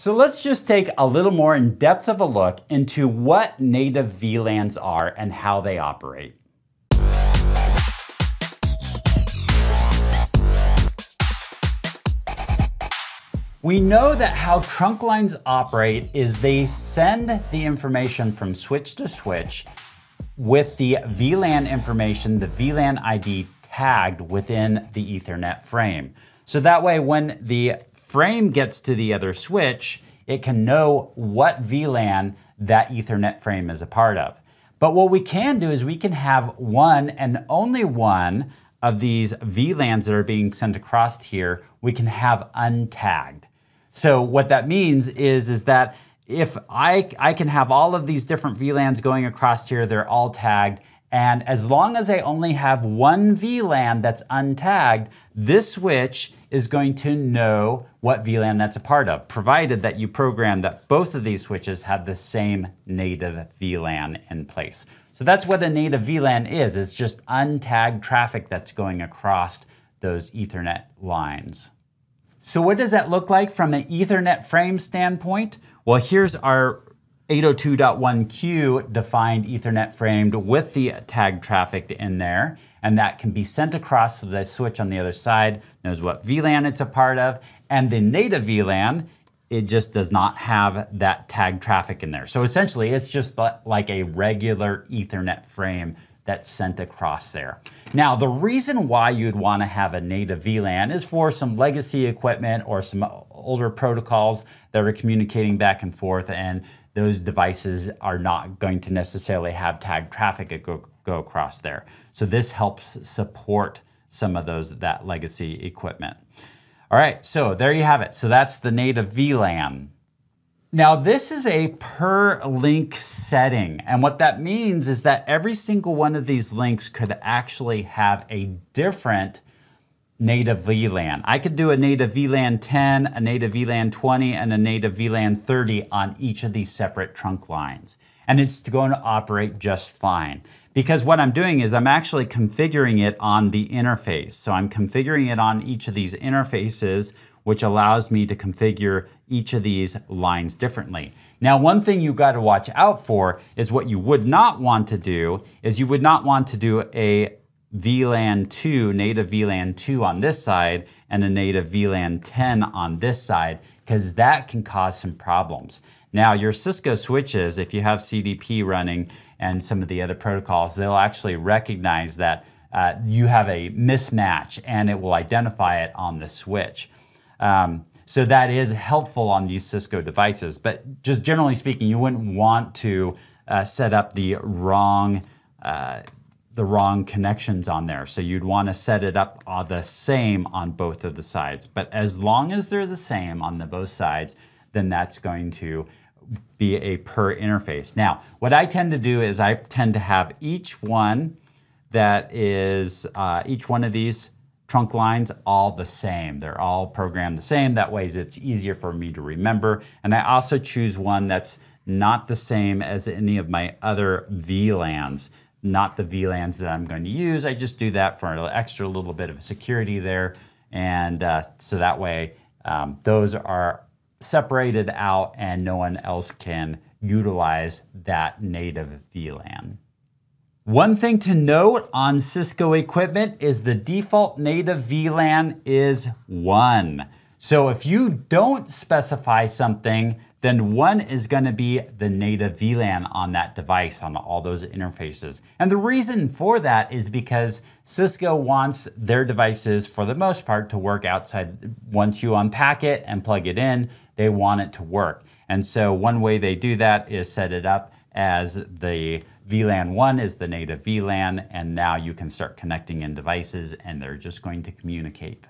So let's just take a little more in depth of a look into what native VLANs are and how they operate. We know that how trunk lines operate is they send the information from switch to switch with the VLAN information, the VLAN ID tagged within the Ethernet frame. So that way when the frame gets to the other switch, it can know what VLAN that Ethernet frame is a part of. But what we can do is we can have one and only one of these VLANs that are being sent across here, we can have untagged. So what that means is, is that if I, I can have all of these different VLANs going across here, they're all tagged, and as long as I only have one VLAN that's untagged, this switch is going to know what VLAN that's a part of, provided that you program that both of these switches have the same native VLAN in place. So that's what a native VLAN is. It's just untagged traffic that's going across those Ethernet lines. So what does that look like from an Ethernet frame standpoint? Well, here's our 802.1q defined Ethernet framed with the tag traffic in there, and that can be sent across so the switch on the other side, knows what VLAN it's a part of, and the native VLAN, it just does not have that tag traffic in there. So essentially, it's just like a regular Ethernet frame that's sent across there. Now, the reason why you'd want to have a native VLAN is for some legacy equipment or some older protocols that are communicating back and forth, and those devices are not going to necessarily have tagged traffic go, go across there. So this helps support some of those that legacy equipment. All right, so there you have it. So that's the native VLAN. Now this is a per link setting. And what that means is that every single one of these links could actually have a different native VLAN. I could do a native VLAN 10, a native VLAN 20, and a native VLAN 30 on each of these separate trunk lines. And it's going to operate just fine. Because what I'm doing is I'm actually configuring it on the interface. So I'm configuring it on each of these interfaces which allows me to configure each of these lines differently. Now, one thing you got to watch out for is what you would not want to do is you would not want to do a VLAN 2, native VLAN 2 on this side and a native VLAN 10 on this side because that can cause some problems. Now, your Cisco switches, if you have CDP running and some of the other protocols, they'll actually recognize that uh, you have a mismatch and it will identify it on the switch. Um, so that is helpful on these Cisco devices. But just generally speaking, you wouldn't want to uh, set up the wrong uh, the wrong connections on there. So you'd want to set it up the same on both of the sides. But as long as they're the same on the both sides, then that's going to be a per interface. Now, what I tend to do is I tend to have each one that is, uh, each one of these trunk lines all the same. They're all programmed the same. That way it's easier for me to remember. And I also choose one that's not the same as any of my other VLANs, not the VLANs that I'm going to use. I just do that for an extra little bit of security there. And uh, so that way um, those are separated out and no one else can utilize that native VLAN. One thing to note on Cisco equipment is the default native VLAN is 1. So if you don't specify something, then 1 is going to be the native VLAN on that device, on all those interfaces. And the reason for that is because Cisco wants their devices, for the most part, to work outside. Once you unpack it and plug it in, they want it to work. And so one way they do that is set it up as the VLAN 1 is the native VLAN, and now you can start connecting in devices and they're just going to communicate.